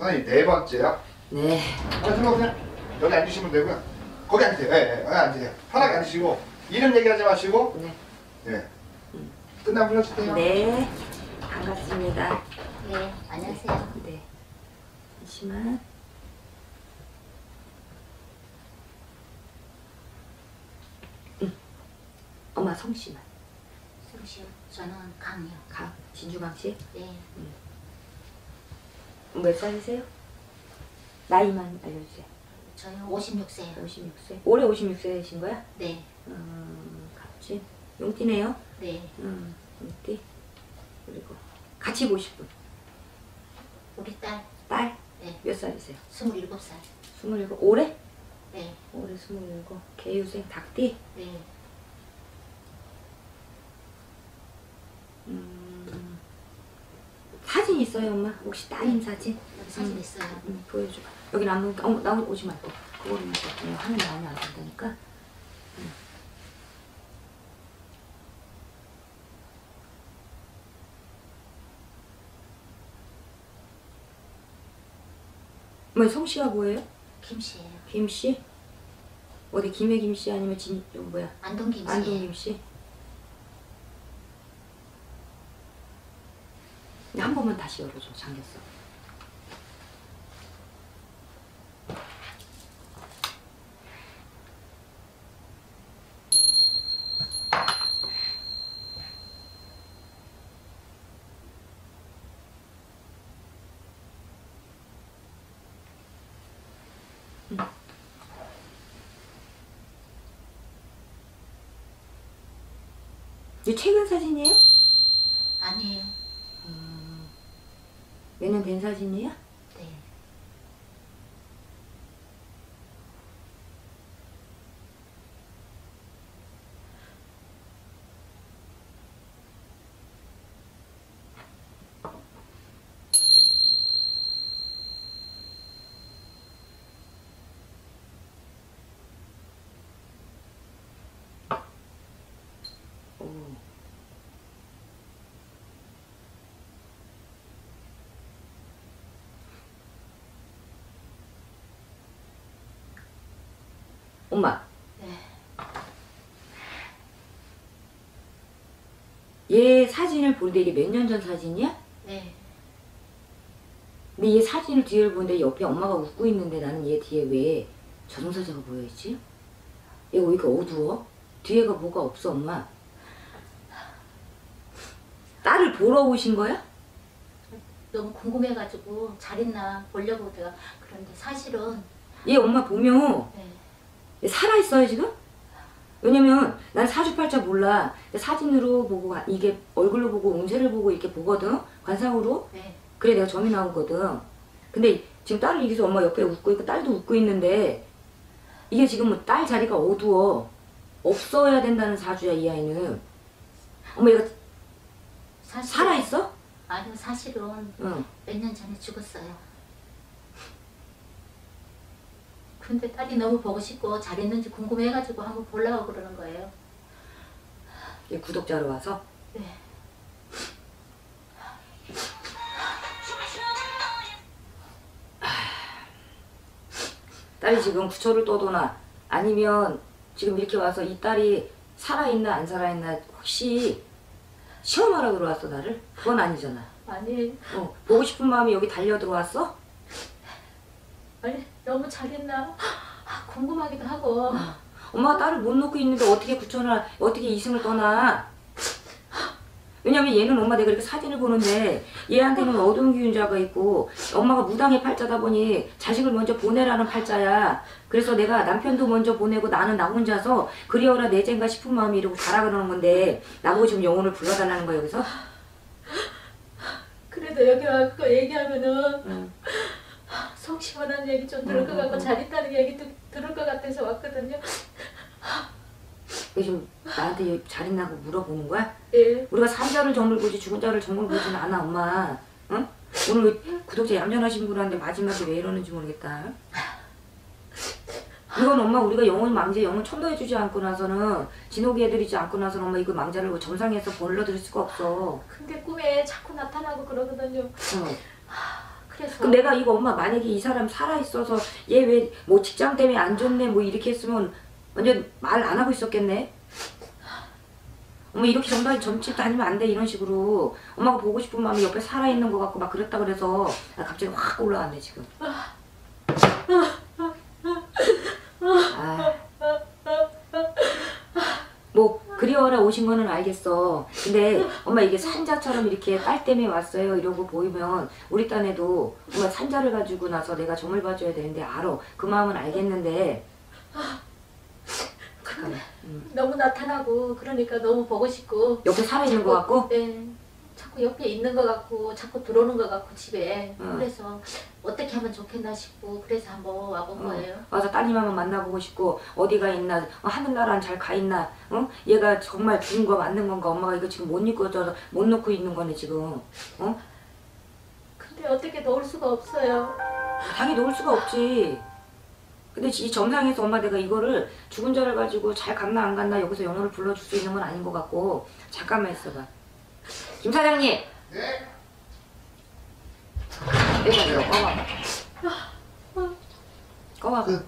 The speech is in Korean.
선생님 네 번째요. 네. 자, 들어오세요. 여기 앉으시면 되고요. 거기 앉으세요. 예, 예, 여기 앉으세요. 편하게 앉으시고 이름 얘기하지 마시고 네. 예. 끝나면 불러주세요. 네. 반갑습니다. 네, 안녕하세요. 네. 잠시만. 응. 엄마 성씨만. 승시요. 저는 강이요. 강. 진주강 씨. 네, 몇 살이세요? 나이만 알려주세요. 저요 56세요. 56세. 올해 56세이신 거야? 네, 음, 갑진. 용띠네요. 네. 음, 용띠. 그리고 같이 보실 분. 우리 딸 딸. 네. 몇 살이세요? 27살. 27. 올해? 네, 올해 27. 개유생 닭띠. 네. 사진 있어요, 엄마? 혹시 따님 사진? 사진 음. 있어요. 응, 보여줘. 여기 나오니까, 어머, 나 오지 말고. 그거는 이제 그냥 화면 나오면 안 된다니까. 응. 뭐 성씨가 뭐예요? 김씨예요. 김씨? 어디 김해 김씨 아니면 진저 뭐야? 안동 김씨. 안동 김씨? 한 번만 다시 열어줘. 잠겼어. 이게 최근 사진이에요? 몇년된 사진이야? 네. 오. 엄마, 네. 얘 사진을 보는데 이게 몇 년 전 사진이야? 네. 근데 얘 사진을 뒤를 보는데 옆에 엄마가 웃고 있는데 나는 얘 뒤에 왜 저승사자가 보여있지? 얘가 왜 이렇게 어두워? 뒤에가 뭐가 없어 엄마? 딸을 보러 오신 거야? 너무 궁금해가지고 잘 있나 보려고 내가 그런데 사실은 얘 엄마 보면 네. 얘 살아있어요 지금? 왜냐면 난 사주팔자 몰라 사진으로 보고 이게 얼굴로 보고 운세를 보고 이렇게 보거든 관상으로 네. 그래 내가 점이 나오거든. 근데 지금 딸을 이기서 엄마 옆에 웃고 있고 딸도 웃고 있는데 이게 지금 뭐딸 자리가 어두워. 없어야 된다는 사주야 이 아이는. 엄마 얘가 사실 살아있어? 아니요, 사실은 응. 몇년 전에 죽었어요. 근데 딸이 너무 보고 싶고 잘 있는지 궁금해가지고 한번 보려고 그러는 거예요. 얘 구독자로 와서. 네. 딸이 지금 구초를 떠도나 아니면 지금 이렇게 와서 이 딸이 살아있나 안 살아있나 혹시 시험하러 들어왔어 나를? 그건 아니잖아. 아니, 어, 보고 싶은 마음이 여기 달려 들어왔어? 아니 너무 잘 있나 궁금하기도 하고. 엄마가 딸을 못 놓고 있는데 어떻게 구천을 어떻게 이승을 떠나? 왜냐면 얘는 엄마 내가 이렇게 사진을 보는데 얘한테는 어두운 기운자가 있고 엄마가 무당의 팔자다 보니 자식을 먼저 보내라는 팔자야. 그래서 내가 남편도 먼저 보내고 나는 나 혼자서 그리워라 내젠가 싶은 마음이 이러고 자라 그러는 건데 나보고 지금 영혼을 불러달라는 거야 여기서? 그래도 여기 와서 그거 얘기하면은 응. 속 시원한 얘기 좀 들을 것 같고 잘 있다는 얘기 도 들을 것 같아서 왔거든요. 왜 지금 나한테 잘 있나고 물어보는 거야? 예. 우리가 산 자를 정물 보지 죽은 자를 정물 보지는 않아 엄마 응? 오늘 왜 구독자 얌전하신 분한테 마지막에 왜 이러는지 모르겠다 이건 엄마 우리가 영혼 망제 영혼 천도해주지 않고 나서는 진호기 해드리지 않고 나서는 엄마 이거 망자를 점상에서 벌러드릴 수가 없어 근데 꿈에 자꾸 나타나고 그러거든요. 응. 그래서 그럼 내가 이거 엄마 만약에 이 사람 살아 있어서 얘 왜 뭐 직장 때문에 안 좋네 뭐 이렇게 했으면 완전 말 안 하고 있었겠네. 엄마 이렇게 정말 점집 다니면 안 돼 이런 식으로 엄마가 보고 싶은 마음이 옆에 살아 있는 것 같고 막 그랬다 그래서 나 갑자기 확 올라왔네 지금. 아. 뭐 그리워라 오신 거는 알겠어. 근데 엄마 이게 산자처럼 이렇게 딸 때문에 왔어요 이러고 보이면 우리 딴에도 엄마 산자를 가지고 나서 내가 점을 봐줘야 되는데 알아. 그 마음은 알겠는데. 음. 너무 나타나고 그러니까 너무 보고 싶고 옆에 살아 있는 것 같고. 네. 자꾸 옆에 있는 것 같고 자꾸 들어오는 것 같고 집에 응. 그래서 어떻게 하면 좋겠나 싶고 그래서 한번 와본 어, 거예요. 와서 따님 한번 만나보고 싶고 어디가 있나 어, 하늘나라는 잘 가 있나 어? 얘가 정말 죽은 거 맞는 건가 엄마가 이거 지금 못 입고 져서 못 놓고 있는 거네 지금 어? 근데 어떻게 넣을 수가 없어요. 당연히 놓을 수가 없지 근데 이 정상에서 엄마 내가 이거를 죽은 자를 가지고 잘 갔나 안 갔나 여기서 연호를 불러줄 수 있는 건 아닌 것 같고 잠깐만 있어봐 김 사장님 네. 이거 꺼봐 꺼봐 그